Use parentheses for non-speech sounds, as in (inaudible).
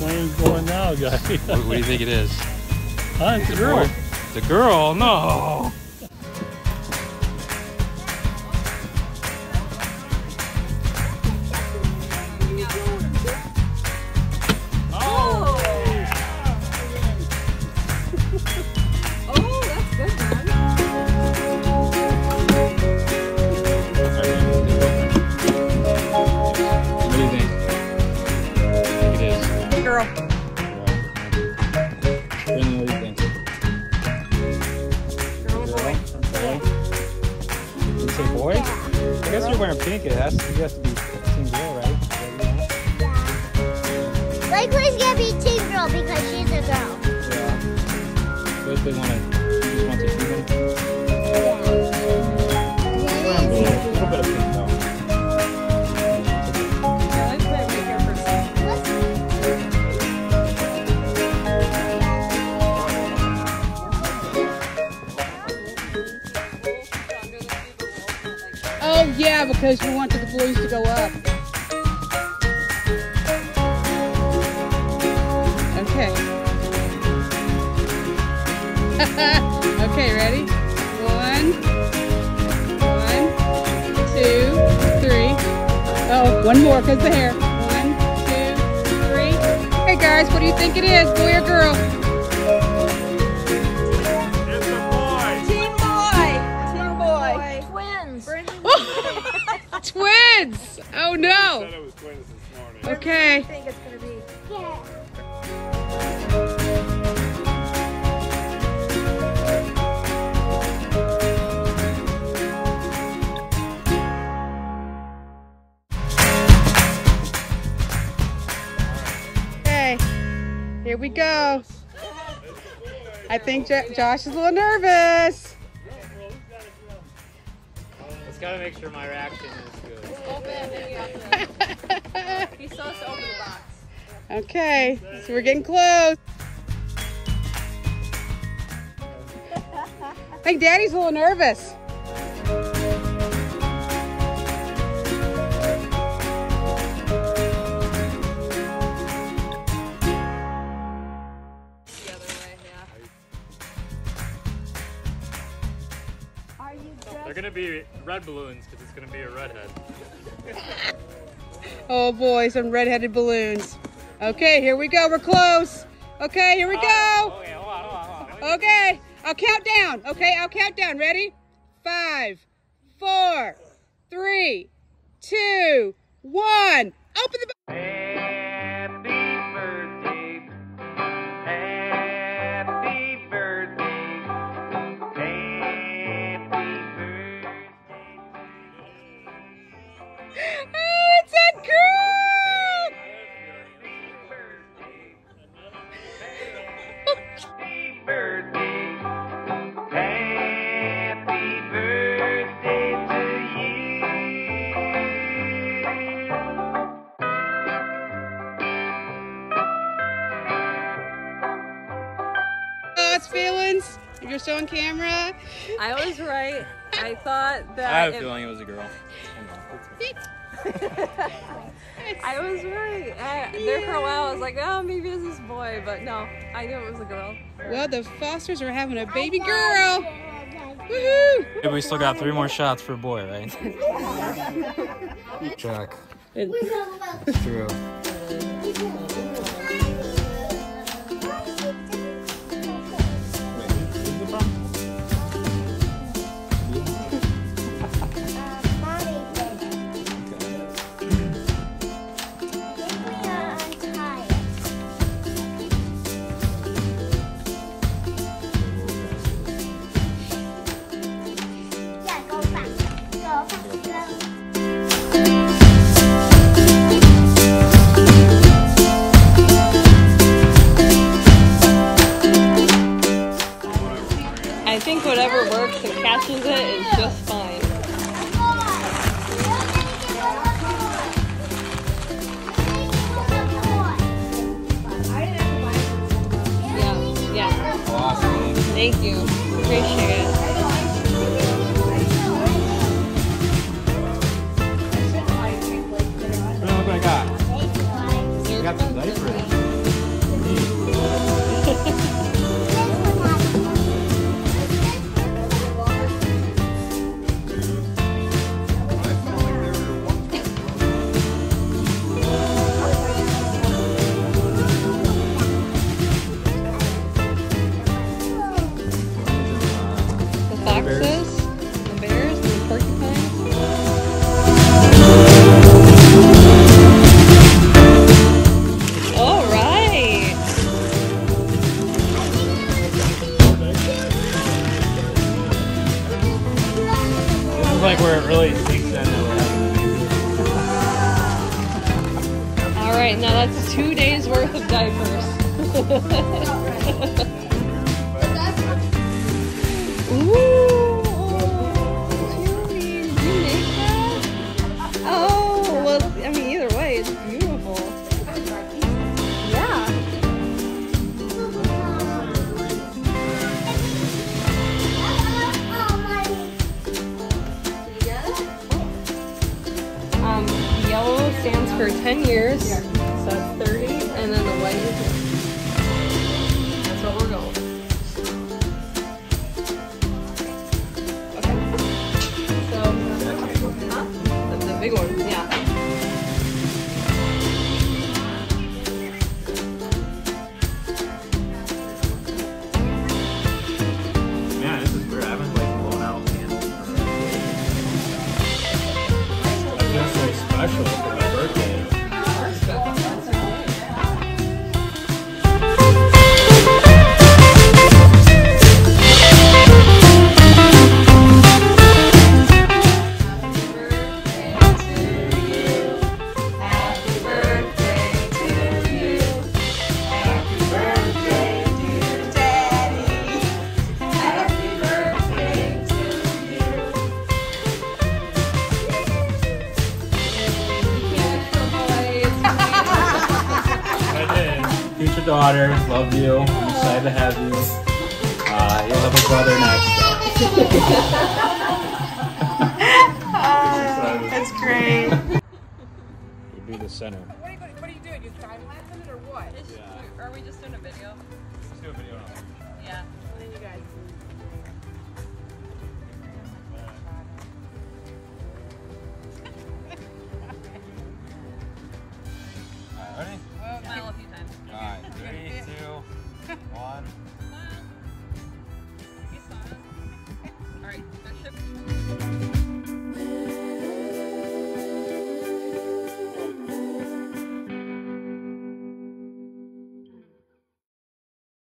Twins going now, guy. What, what do you think it is? Huh, it's a girl. The girl? No. Girl. Brandon, what do you think? Girl, boy. Boy? You say boy? I guess you're wearing pink. It has to, you have to be team girl, right? Yeah. Lakeland's gonna be Team Girl because she's a girl. Yeah. What if they want to? You just want to do because we wanted the balloons to go up. Okay. (laughs) okay, ready? One, one, two, three. Oh, one more because the hair. One, two, three. Hey guys, what do you think it is, boy or girl? Twins! Oh no! Okay. I think it's gonna be. Yeah. Okay, here we go. I think Jo- Josh is a little nervous. Just gotta make sure my reaction is Okay, so we're getting close. I think Daddy's a little nervous. They're gonna be red balloons because it's gonna be a redhead. (laughs) Oh boy, some red-headed balloons. Okay, here we go. We're close. Okay, here we go. Okay, hold on, hold on, hold on. Okay, I'll count down. Okay, I'll count down. Ready? Five, four, three, two, one. Open the. You're still on camera. I was right. I thought that. I have a it- feeling it was a girl. (laughs) I was right. I, there for a while, I was like, oh, maybe it's this boy, but no, I knew it was a girl. Well, the Fosters are having a baby girl. Woohoo! We still got three more shots for a boy, right? Jack. (laughs) It's true. Right, now that's two days worth of diapers. (laughs) Ooh, so that's 30, and then the white is. That's what we're going. I daughter, love you. I'm excited to have you. Uh, you'll have a brother next. (laughs) (laughs) That's great. You'd be the center. What are you, what are you doing? You time lapsing it or what? Are we just doing a video? Let's do a video. Yeah. And then you guys. Alright,